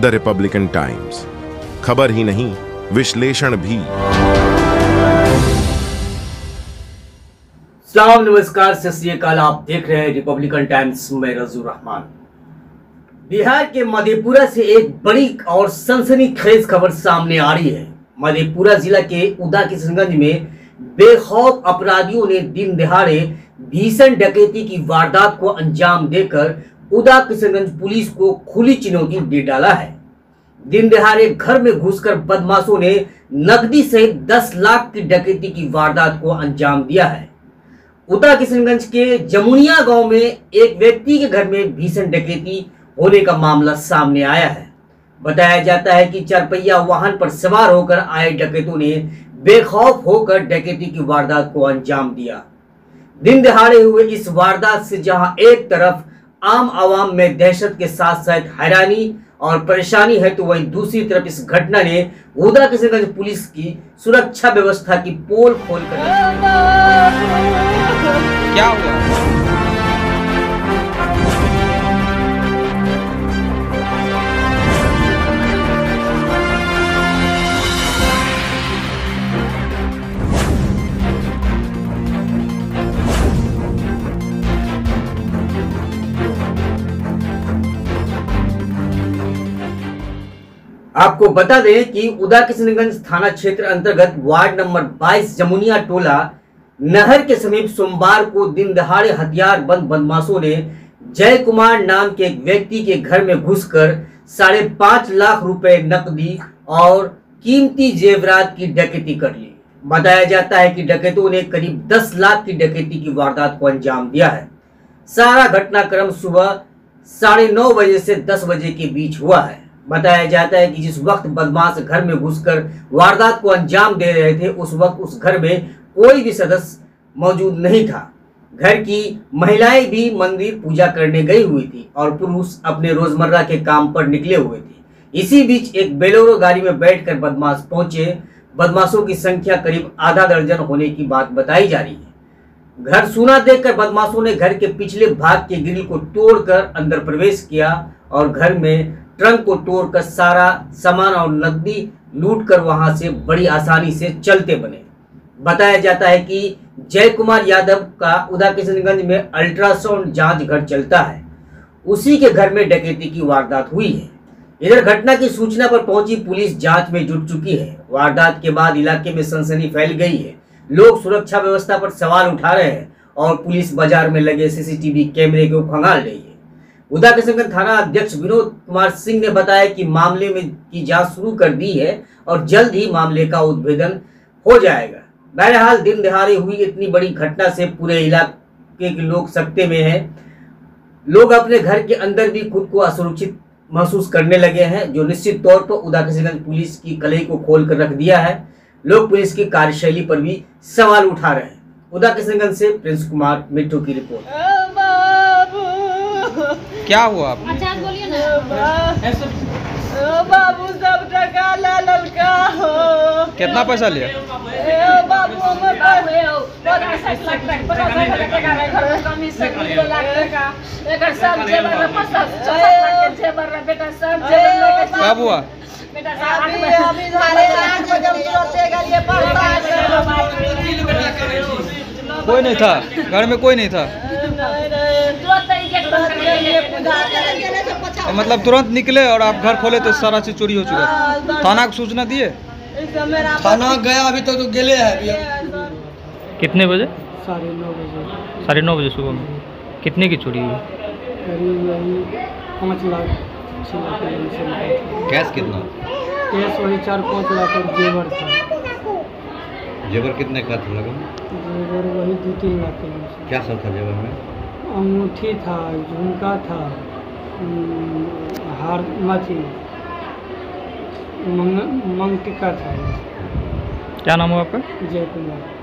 The Republican times. खबर ही नहीं, विश्लेषण भी। सलाम, नमस्कार सत श्री अकाल, आप देख रहे हैं रिपब्लिकन टाइम्स, में रजू रहमान। बिहार के मधेपुरा से एक बड़ी और सनसनीखेज खबर सामने आ रही है। मधेपुरा जिला के उदा किशनगंज में बेखौफ अपराधियों ने दिन दिहाड़े भीषण डकैती की वारदात को अंजाम देकर उदा किशनगंज पुलिस को खुली चुनौती दे डाला है। दिन दिहाड़े घर में घुसकर बदमाशों ने नकदी सहित 10 लाख की डकैती की वारदात को अंजाम दिया है। उदा किशनगंज के जमुनिया गाँव में एक व्यक्ति के घर में भीषण डकैती होने का मामला सामने आया है। बताया जाता है कि चारपहिया वाहन पर सवार होकर आए डकैतों ने बेखौफ होकर डकैती की वारदात को अंजाम दिया। दिन दिहाड़े हुए इस वारदात से जहाँ एक तरफ़ आम आवाम में दहशत के साथ साथ हैरानी और परेशानी है तो वहीं दूसरी तरफ़ इस घटना ने उदा किशनगंज पुलिस की सुरक्षा व्यवस्था की पोल खोल कर क्या हुआ? आपको बता दें कि उदा किशनगंज थाना क्षेत्र अंतर्गत वार्ड नंबर 22 जमुनिया टोला नहर के समीप सोमवार को दिन दहाड़े हथियार बंद बदमाशों ने जय कुमार नाम के एक व्यक्ति के घर में घुसकर साढ़े पाँच लाख रुपए नकदी और कीमती जेवरात की डकैती कर ली। बताया जाता है कि डकैतों ने करीब 10 लाख की डकैती की वारदात को अंजाम दिया है। सारा घटनाक्रम सुबह साढ़े नौ बजे से दस बजे के बीच हुआ है। बताया जाता है कि जिस वक्त बदमाश घर में घुसकर वारदात को अंजाम दे रहे थे, उस वक्त उस घर में कोई भी सदस्य मौजूद नहीं था। घर की महिलाएँ भी मंदिर पूजा करने गई हुई थी और पुरुष अपने रोज़मर्रा के काम पर निकले हुए थे। इसी बीच एक बेलोरो गाड़ी में बैठकर बदमाश पहुँचे। बदमाशों की संख्या करीब आधा दर्जन होने की बात बताई जा रही है। घर सूना देखकर बदमाशों ने घर के पिछले भाग के ग्रिल को तोड़कर अंदर प्रवेश किया और घर में ट्रंक को तोड़कर सारा सामान और नकदी लूट कर वहाँ से बड़ी आसानी से चलते बने। बताया जाता है कि जय कुमार यादव का उदा किशनगंज में अल्ट्रासाउंड जाँच घर चलता है। उसी के घर में डकैती की वारदात हुई है। इधर घटना की सूचना पर पहुँची पुलिस जाँच में जुट चुकी है। वारदात के बाद इलाके में सनसनी फैल गई है। लोग सुरक्षा व्यवस्था पर सवाल उठा रहे हैं और पुलिस बाज़ार में लगे सीसीटीवी कैमरे को खंगाल रही है। उदा किशनगंज थाना अध्यक्ष विनोद कुमार सिंह ने बताया कि मामले में की जाँच शुरू कर दी है और जल्द ही मामले का उद्भेदन हो जाएगा। बहरहाल, दिन दिहाड़े हुई इतनी बड़ी घटना से पूरे इलाके के लोग सकते में हैं। लोग अपने घर के अंदर भी खुद को असुरक्षित महसूस करने लगे हैं, जो निश्चित तौर पर उदा किशनगंज पुलिस की कलई को खोल कर रख दिया है। लोग पुलिस की कार्यशैली पर भी सवाल उठा रहे हैं। उदा किशनगंज से प्रिंस कुमार मिट्टू की रिपोर्ट। क्या हुआ आप? अच्छा बोलिए ना। बाबू सब टका ले ललका हो। कितना पैसा लिया? बाबू हमर के हुआ? बेटा साहब अभी अभी तुरंत गलिए पड़ता कोई नहीं था घर में कोई नहीं था तुरंत ही गेट बंद कर दिए तो मतलब तुरंत निकले और आप घर खोले तो सारा चीज़ चोरी हो चुका थाना को सूचना दिए? थाना गया अभी तक तो गेले है कितने बजे? साढ़े नौ बजे। साढ़े नौ बजे सुबह में। कितने की चोरी हुई? पाँच लाख। कैश कितना? केस वही चार पाँच लाख और जेवर था। जेवर कितने का था लगा जेवर वही दो तीन लाख के क्या सब था जेवर में? अंगूठी था झुमका था हार माथी मंग मंग था। क्या नाम हुआ आपका? जय कुमार